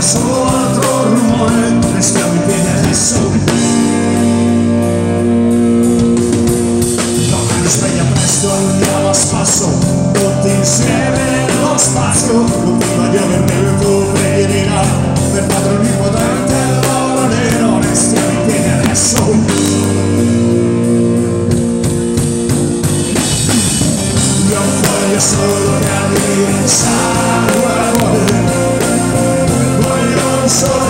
solo altro rumore restiamo in piedi adesso domani sveglia presto andiamo a spasso tutti insieme nello spazio l'ultima di aver bevuto verità per padre onnipotente l'oro nero restiamo in piedi adesso Solo camminare soul.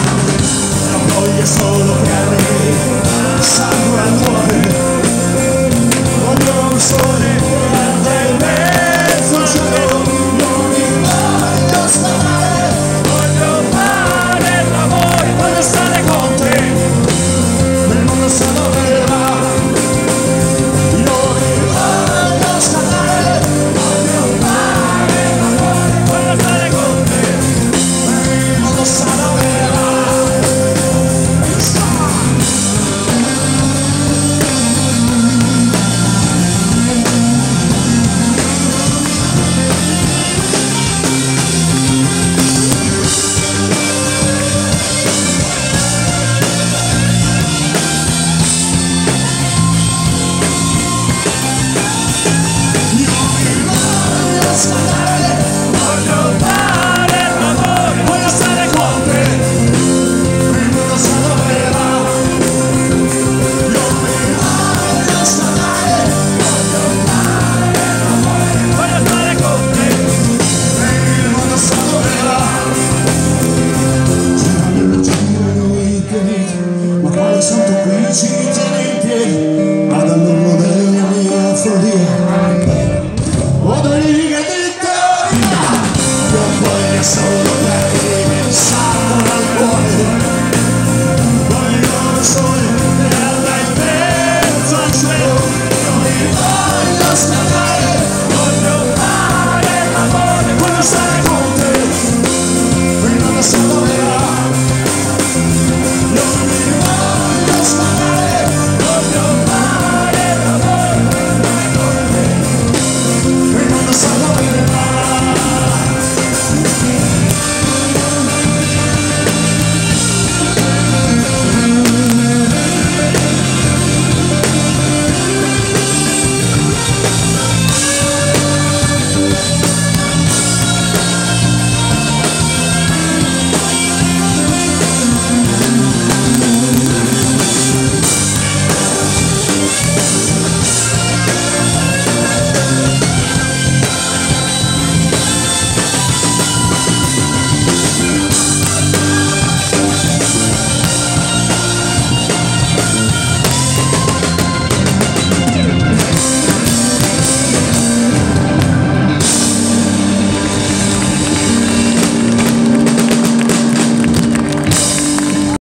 still here.